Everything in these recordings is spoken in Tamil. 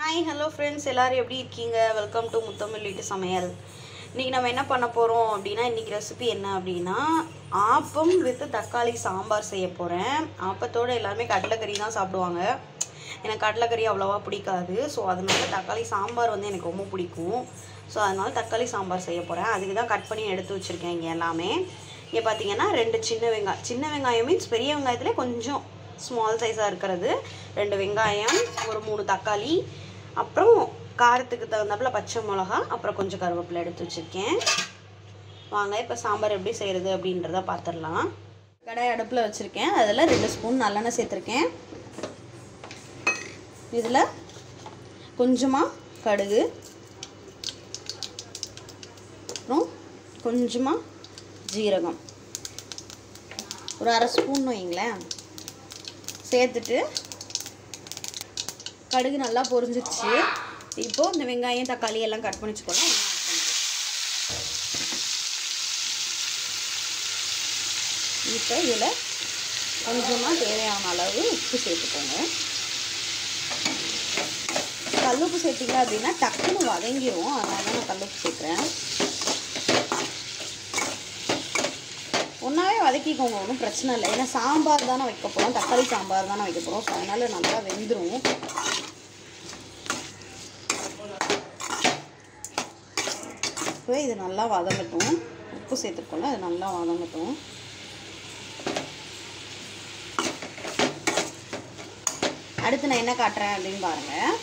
ஹாய் ஹலோ ஃப்ரெண்ட்ஸ் எல்லோரும் எப்படி இருக்கீங்க? வெல்கம் டு முத்தமிழ் வீட்டு சமையல். இன்றைக்கி நம்ம என்ன பண்ண போகிறோம் அப்படின்னா இன்றைக்கி ரெசிபி என்ன அப்படின்னா ஆப்பம் வித் தக்காளி சாம்பார் செய்ய போகிறேன் ஆப்பத்தோடு எல்லாருமே கடலைக்கறி தான் சாப்பிடுவாங்க. எனக்கு கடலைக்கறி அவ்வளோவா பிடிக்காது. ஸோ அதனால தக்காளி சாம்பார் வந்து எனக்கு ரொம்ப பிடிக்கும். ஸோ அதனால தக்காளி சாம்பார் செய்ய போகிறேன் அதுக்கு தான் கட் பண்ணி எடுத்து வச்சுருக்கேன் இங்கே எல்லாமே. இங்கே பார்த்தீங்கன்னா ரெண்டு சின்ன வெங்காயம். சின்ன வெங்காயம் மீன்ஸ் பெரிய வெங்காயத்துலேயே கொஞ்சம் ஸ்மால் சைஸாக இருக்கிறது. ரெண்டு வெங்காயம் ஒரு மூணு தக்காளி அப்புறம் காரத்துக்கு தகுந்தாப்பில் பச்சை மிளகா அப்புறம் கொஞ்சம் கருவேப்பிலை எடுத்து வச்சுருக்கேன். வாங்க இப்போ சாம்பார் எப்படி செய்கிறது அப்படின்றத பார்த்துடலாம் கடாய் அடுப்பில் வச்சுருக்கேன். அதில் ரெண்டு ஸ்பூன் நல்லெண்ணெய் சேர்த்துருக்கேன். இதில் கொஞ்சமாக கடுகு அப்புறம் கொஞ்சமாக ஜீரகம். ஒரு அரை ஸ்பூன் வைங்களேன் சேர்த்துட்டு கடுகு நல்லா பொரிஞ்சிருச்சு இப்போது இந்த வெங்காயம் தக்காளி எல்லாம் கட் பண்ணி வச்சுக்கோங்க. இப்போ இதில் கொஞ்சமாக தேவையான அளவு உப்பு சேர்த்துக்கோங்க. கல்லுப்பு சேர்த்திங்க அப்படின்னா டக்குன்னு வதங்கிடும் அதனால தான் நான் கல்லுப்பு சேர்க்குறேன். ஒன்றாவே வதக்கிக்கோங்க ஒன்றும் பிரச்சனை இல்லை. ஏன்னா சாம்பார் தானே வைக்க போகிறோம் தக்காளி சாம்பார் தானே வைக்க போகிறோம் ஸோ அதனால் நல்லா வெந்துடும் இப்போ இது நல்லா வதங்கட்டும். உப்பு சேர்த்துருக்கோம்ல அது நல்லா வதங்கட்டும். அடுத்து நான் என்ன காட்டுறேன் அப்படின்னு பாருங்கள்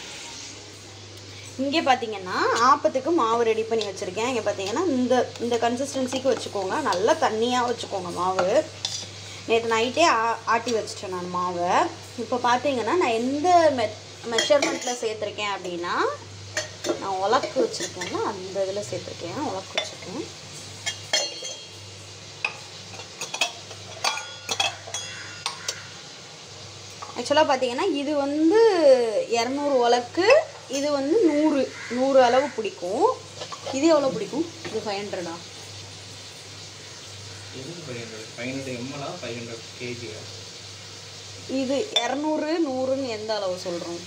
இங்கே பார்த்தீங்கன்னா ஆப்பத்துக்கு மாவு ரெடி பண்ணி வச்சுருக்கேன். இங்கே பார்த்தீங்கன்னா இந்த இந்த கன்சிஸ்டன்சிக்கு வச்சுக்கோங்க. நல்லா தண்ணியாக வச்சுக்கோங்க மாவு. நேற்று நைட்டே ஆ ஆட்டி வச்சுட்டேன் நான் மாவை. இப்போ பார்த்தீங்கன்னா நான் எந்த மெ மெஷர்மெண்ட்டில் சேர்த்துருக்கேன் அப்படின்னா நான் உலக்கு வச்சுருக்கேன்னா அந்த இதில் சேர்த்துருக்கேன். உலக்கு வச்சுருக்கேன். ஆக்சுவலாக பார்த்தீங்கன்னா இது வந்து இரநூறு உலக்கு இது வந்து நூறு. நூறு அளவு பிடிக்கும். இது எவ்வளோ பிடிக்கும்? இது ஃபைவ் ஹண்ட்ரடா இது இரநூறு நூறுன்னு எந்த அளவு சொல்கிறோம்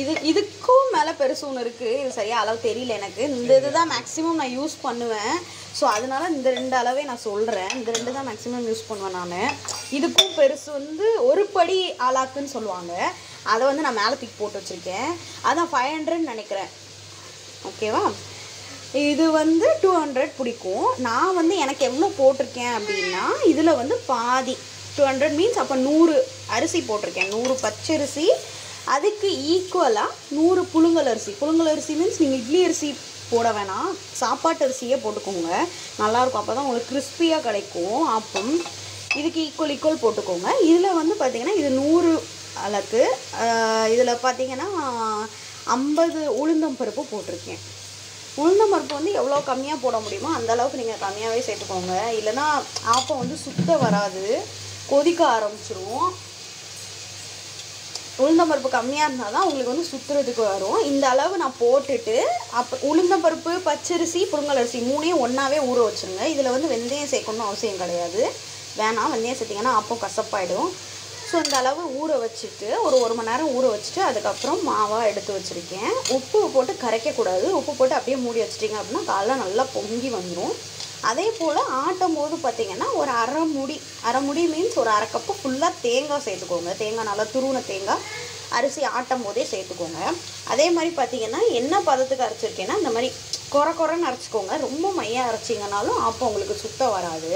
இது இதுக்கும் மேலே பெருசு ஒன்று இருக்குது இது சரியாக அளவு தெரியல எனக்கு. இந்த இது தான் மேக்ஸிமம் நான் யூஸ் பண்ணுவேன். ஸோ அதனால இந்த ரெண்டு அளவே நான் சொல்கிறேன் இந்த ரெண்டு தான் மேக்ஸிமம் யூஸ் பண்ணுவேன் நான். இதுக்கும் பெருசு வந்து ஒரு படி ஆளாக்குன்னு சொல்லுவாங்க. அதை வந்து நான் மேலே தூக்கி போட்டு வச்சுருக்கேன். அதான் ஃபைவ் ஹண்ட்ரட்னு நினைக்கிறேன். ஓகேவா இது வந்து டூ ஹண்ட்ரட் பிடிக்கும். நான் வந்து எனக்கு எவ்வளோ போட்டிருக்கேன் அப்படின்னா இதில் வந்து பாதி. டூ ஹண்ட்ரட் மீன்ஸ் அப்போ நூறு அரிசி போட்டிருக்கேன். நூறு பச்சரிசி அதுக்கு ஈக்குவலாக நூறு புழுங்கல் அரிசி. புழுங்கல் அரிசி மீன்ஸ் நீங்கள் இட்லி அரிசி போட வேணாம். சாப்பாட்டு அரிசியே போட்டுக்கோங்க. நல்லாயிருக்கும் அப்போ தான் உங்களுக்கு கிறிஸ்பியாக கிடைக்கும். ஆப்பம் இதுக்கு ஈக்குவல் ஈக்குவல் போட்டுக்கோங்க. இதில் வந்து பார்த்திங்கன்னா இது நூறு அளக்கு இதில் பார்த்தீங்கன்னா ஐம்பது உளுந்தம் பருப்பு போட்டிருக்கேன். உளுந்தம் பருப்பு வந்து எவ்வளோ கம்மியாக போட முடியுமோ அந்த அளவுக்கு நீங்கள் கம்மியாகவே சேர்த்துக்கோங்க. இல்லைன்னா ஆப்பம் வந்து சுத்த வராது. கொதிக்க ஆரம்பிச்சிரும். உளுந்தம்பருப்பு கம்மியாக இருந்தால் தான் உங்களுக்கு வந்து சுற்றுறதுக்கு வரும். இந்த அளவு நான் போட்டுட்டு அப்போ உளுந்தம்பருப்பு பச்சரிசி புழுங்கலரிசி மூணையும் ஒன்றாவே ஊற வச்சுருங்க. இதில் வந்து வெந்தயம் சேர்க்கணும்னு அவசியம் கிடையாது. வேணாம் வெந்தயம் சேர்த்திங்கன்னா அப்போ கசப்பாயிடும். ஸோ இந்த அளவு ஊற வச்சுட்டு ஒரு ஒரு மணி நேரம் ஊற வச்சுட்டு அதுக்கப்புறம் மாவாக எடுத்து வச்சுருக்கேன். உப்பு போட்டு கரைக்கக்கூடாது. உப்பு போட்டு அப்படியே மூடி வச்சிட்டிங்க அப்படின்னா காலைல நல்லா பொங்கி வந்துடும் அதே போல் ஆட்டும் போது பார்த்தீங்கன்னா ஒரு அரை முடி அரை முடி மீன்ஸ் ஒரு அரை கப்பு ஃபுல்லாக தேங்காய் சேர்த்துக்கோங்க. தேங்காய் நல்லா துருவின தேங்காய் அரிசி ஆட்டும் போதே சேர்த்துக்கோங்க. அதே மாதிரி பார்த்திங்கன்னா என்ன பதத்துக்கு அரைச்சிருக்கேன்னா இந்த மாதிரி குறை குறைன்னு அரைச்சிக்கோங்க. ரொம்ப மையாக அரைச்சிங்கனாலும் அப்போ உங்களுக்கு சுத்தம் வராது.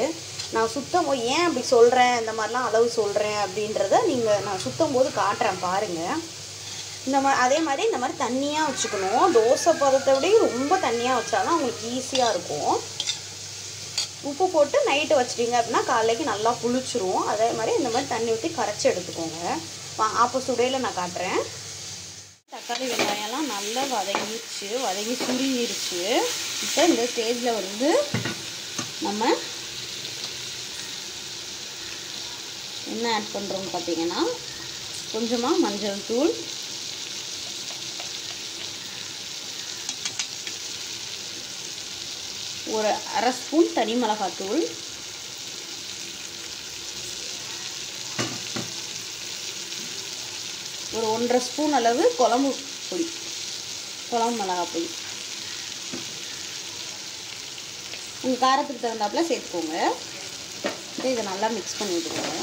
நான் சுத்தம் ஏன் அப்படி சொல்கிறேன் இந்த மாதிரிலாம் அளவு சொல்கிறேன் அப்படின்றத நீங்கள் நான் சுத்தம் போது காட்டுறேன் பாருங்கள் இந்த மாதிரி அதே மாதிரி இந்த மாதிரி தண்ணியாக வச்சுக்கணும். தோசை பதத்தை விட ரொம்ப தண்ணியாக வச்சால்தான் உங்களுக்கு ஈஸியாக இருக்கும். உப்பு போட்டு நைட்டு வச்சிட்டிங்க அப்படின்னா காலைக்கு நல்லா புளிச்சிரும். அதே மாதிரி இந்த மாதிரி தண்ணி ஊற்றி கரைச்சி எடுத்துக்கோங்க. வா- சுடையில் நான் காட்டுறேன். தக்காளி வெங்காயம்லாம் நல்லா வதங்கிடுச்சு வதங்கி சுருங்கிருச்சு. இப்போ இந்த ஸ்டேஜில் வந்து நம்ம என்ன ஆட் பண்ணுறோம்னு பார்த்தீங்கன்னா கொஞ்சமாக மஞ்சள் தூள் ஒரு அரை ஸ்பூன் தனி மிளகாத்தூள். ஒரு ஒன்றரை ஸ்பூன் அளவு குழம்பு பொடி குழம்பு மிளகா பொடி. உங்கள் காரத்துக்கு தகுந்தாப்புல சேர்த்துக்கோங்க. இதை நல்லா மிக்ஸ் பண்ணி விட்டுக்கோங்க.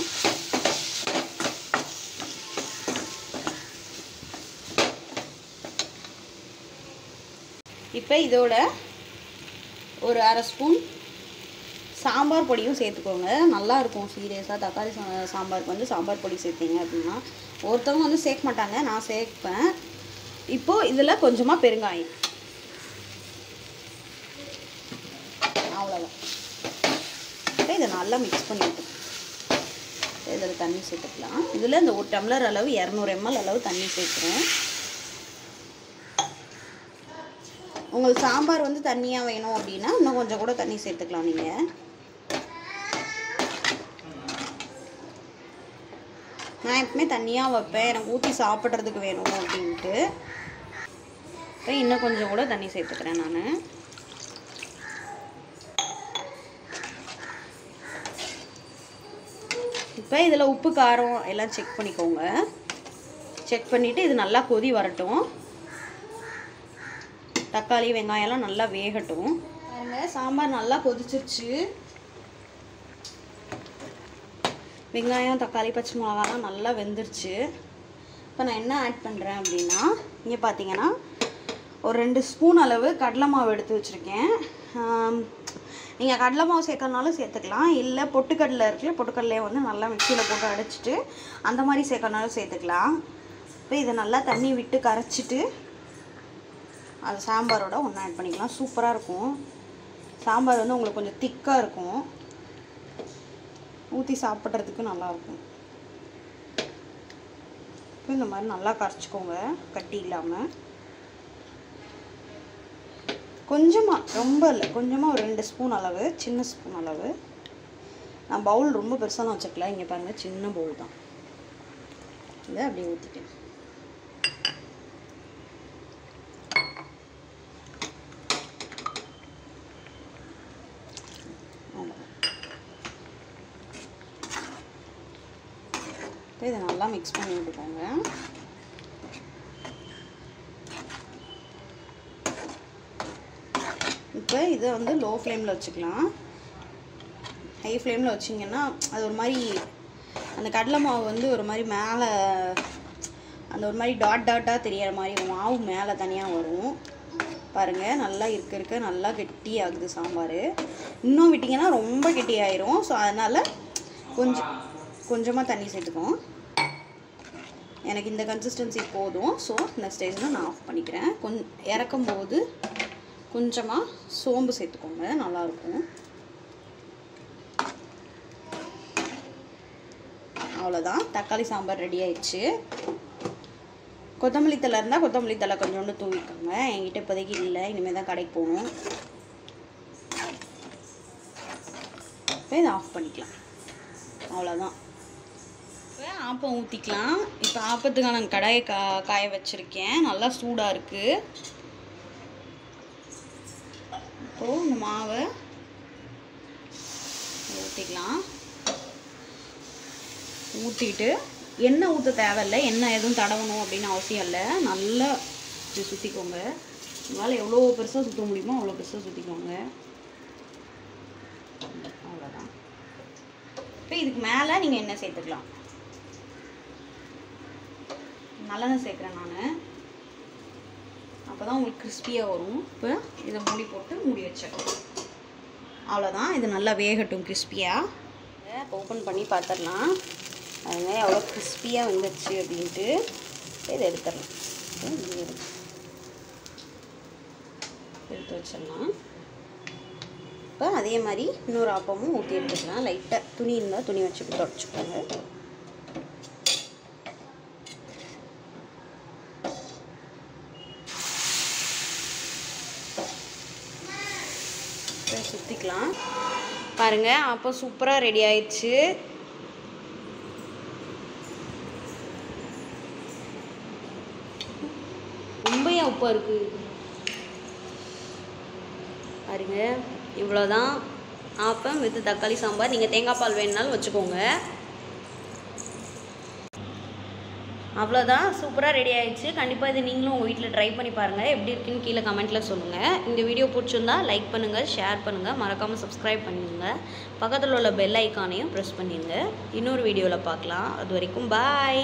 இப்போ இதோட ஒரு அரை ஸ்பூன் சாம்பார் பொடியும் சேர்த்துக்கோங்க. நல்லாயிருக்கும். சீரியஸாக தக்காளி சா- சாம்பாருக்கு வந்து சாம்பார் பொடி சேர்த்தீங்க அப்படின்னா ஒருத்தவங்க வந்து சேர்க்க மாட்டாங்க. நான் சேர்ப்பேன். இப்போது இதில் கொஞ்சமாக பெருங்காயம். அவ்வளோதான் இப்போ இதை நல்லா மிக்ஸ் பண்ணிவிட்டு இதில் தண்ணி சேர்த்துக்கலாம். இதில் இந்த ஒரு டம்ளர் அளவு இரநூறு எம்எல் அளவு தண்ணி சேர்க்குறேன். உங்களுக்கு சாம்பார் வந்து தண்ணியாக வேணும் அப்படின்னா இன்னும் கொஞ்சம் கூட தண்ணி சேர்த்துக்கலாம் நீங்கள் நான் எப்பவுமே தண்ணியாக வைப்பேன். எனக்கு ஊற்றி சாப்பிட்றதுக்கு வேணும் அப்படின்ட்டு. இப்போ இன்னும் கொஞ்சம் கூட தண்ணி சேர்த்துக்கிறேன் நான். இப்போ இதில் உப்பு காரம் எல்லாம் செக் பண்ணிக்கோங்க. செக் பண்ணிவிட்டு இது நல்லா கொதி வரட்டும். தக்காளி வெங்காயம்லாம் நல்லா வேகட்டும். பாருங்கள் சாம்பார் நல்லா கொதிச்சிருச்சு. வெங்காயம் தக்காளி பச்சை மிளகாலாம் நல்லா வெந்துருச்சு. இப்போ நான் என்ன ஆட் பண்ணுறேன் அப்படின்னா இங்கே பார்த்தீங்கன்னா ஒரு ரெண்டு ஸ்பூன் அளவு கடலை மாவு எடுத்து வச்சுருக்கேன். நீங்கள் கடலை மாவு சேர்க்கறனாலும் சேர்த்துக்கலாம். இல்லை பொட்டுக்கடலை இருக்குல்ல பொட்டுக்கடலையை வந்து நல்லா மிக்சியில் போட்டு அடைச்சிட்டு அந்த மாதிரி சேர்க்கறனாலும் சேர்த்துக்கலாம். இப்போ இதை நல்லா தண்ணி விட்டு கரைச்சிட்டு அது சாம்பாரோட ஒன்றா ஆட் பண்ணிக்கலாம். சூப்பராக இருக்கும். சாம்பார் வந்து உங்களுக்கு கொஞ்சம் திக்காக இருக்கும். ஊற்றி சாப்பிட்றதுக்கு நல்லாயிருக்கும் இப்போ இந்த மாதிரி நல்லா கரைச்சிக்கோங்க. கட்டி இல்லாமல் கொஞ்சமாக ரொம்ப இல்லை. கொஞ்சமாக ஒரு ரெண்டு ஸ்பூன் அளவு சின்ன ஸ்பூன் அளவு. நான் பவுல் ரொம்ப பெருசாலாம் வச்சுக்கல. இங்கே பாருங்கள் சின்ன பவுல் தான். இதை அப்படியே ஊற்றிட்டேன் போட்டு இதை நல்லா மிக்ஸ் பண்ணி விட்டுக்கோங்க இப்போ இதை வந்து லோ ஃப்ளேமில் வச்சுக்கலாம் ஹை ஃப்ளேமில் வச்சிங்கன்னா அது ஒரு மாதிரி அந்த கடலை மாவு வந்து ஒரு மாதிரி மேலே அந்த ஒரு மாதிரி டாட் டாட்டாக தெரியற மாதிரி மாவு மேலே தனியாக வரும். பாருங்கள் நல்லா இருக்க இருக்க. நல்லா கெட்டி ஆகுது சாம்பார். இன்னும் விட்டிங்கன்னா ரொம்ப கெட்டி ஆயிரும் ஸோ அதனால் கொஞ்சம் கொஞ்சமாக தண்ணி சேர்த்துக்கோம். எனக்கு இந்த கன்சிஸ்டன்சி போதும். ஸோ இந்த ஸ்டேஜில் நான் ஆஃப் பண்ணிக்கிறேன். கொஞ் இறக்கும் போது கொஞ்சமாக சோம்பு சேர்த்துக்கோங்க. நல்லாயிருக்கும். அவ்வளோதான் தக்காளி சாம்பார் ரெடி ஆயிடுச்சு. கொத்தமல்லி தலை இருந்தால் கொத்தமல்லி தலை கொஞ்சோண்டு தூவிக்கோங்க. என்கிட்ட இப்போதைக்கு இல்லை. இனிமேல் தான் கடைக்கு போகணும். இப்போ இதை ஆஃப் பண்ணிக்கலாம். அவ்வளோதான் இப்போ ஆப்பம் ஊற்றிக்கலாம் இப்போ ஆப்பத்துக்கான கடாயை கா காய வச்சுருக்கேன். நல்லா சூடாக இருக்குது இப்போது இந்த மாவை ஊற்றிக்கலாம் ஊற்றிட்டு எண்ணெய் ஊற்ற தேவையில்லை. எண்ணெய் எதுவும் தடவணும் அப்படின்னு அவசியம் இல்லை. நல்லா இது சுற்றிக்கோங்க உங்களால் எவ்வளோ பெருசாக சுற்ற முடியுமோ அவ்வளோ பெருசாக சுற்றிக்கோங்க அவ்வளோதான் இப்போ இதுக்கு மேலே நீங்கள் எண்ணெய் சேர்த்துக்கலாம். நல்லெண்ணெய் சேர்க்குறேன் நான். அப்போ தான் உங்களுக்கு கிறிஸ்பியாக வரும். இப்போ இதை மூடி போட்டு மூடி வச்சிடலாம். அவ்வளோதான் இது நல்லா வேகட்டும் கிறிஸ்பியாக ஓப்பன் பண்ணி பார்த்துடலாம் அதுமாதிரி அவ்வளோ கிறிஸ்பியாக வந்துடுச்சு அப்படின்ட்டு இதை எடுத்துடலாம். எடுத்து- எடுத்து வச்சிடலாம். இப்போ அதே மாதிரி இன்னொரு ஆப்பமும் ஊற்றி எடுத்துக்கலாம். லைட்டாக துணி இருந்தால் துணி வச்சு தொடச்சிக்கோங்க இப்போ சுற்றிக்கலாம் பாருங்கள் அப்போ சூப்பராக ரெடி ஆயிடுச்சு. ரொம்ப உப்பாக இருக்குது பாருங்க. இவ்வளோதான் ஆப்பம் வித்து தக்காளி சாம்பார். நீங்கள் தேங்காய் பால் வேணுனாலும் வச்சுக்கோங்க. அவ்வளோதான் சூப்பராக ரெடி ஆகிடுச்சு கண்டிப்பாக இது நீங்களும் உங்கள் வீட்டில் ட்ரை பண்ணி பாருங்கள் எப்படி இருக்குன்னு கீழே கமெண்ட்டில் சொல்லுங்கள் இந்த வீடியோ பிடிச்சிருந்தா லைக் பண்ணுங்கள் ஷேர் பண்ணுங்கள் மறக்காமல் சப்ஸ்கிரைப் பண்ணிடுங்க. பக்கத்தில் உள்ள பெல் ஐக்கானையும் ப்ரெஸ் பண்ணிடுங்க. இன்னொரு வீடியோவில் பார்க்கலாம். அது வரைக்கும் பாய்